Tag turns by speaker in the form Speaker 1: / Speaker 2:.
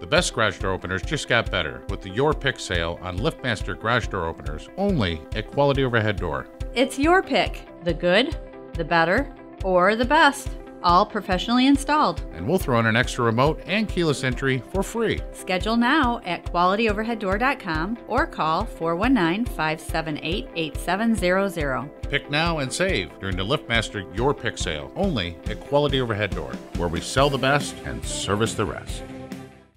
Speaker 1: The best garage door openers just got better with the Your Pick sale on LiftMaster garage door openers only at Quality Overhead Door.
Speaker 2: It's your pick the good, the better, or the best. All professionally installed.
Speaker 1: And we'll throw in an extra remote and keyless entry for free.
Speaker 2: Schedule now at qualityoverheaddoor.com or call 419 578 8700.
Speaker 1: Pick now and save during the LiftMaster Your Pick sale only at Quality Overhead Door, where we sell the best and service the rest.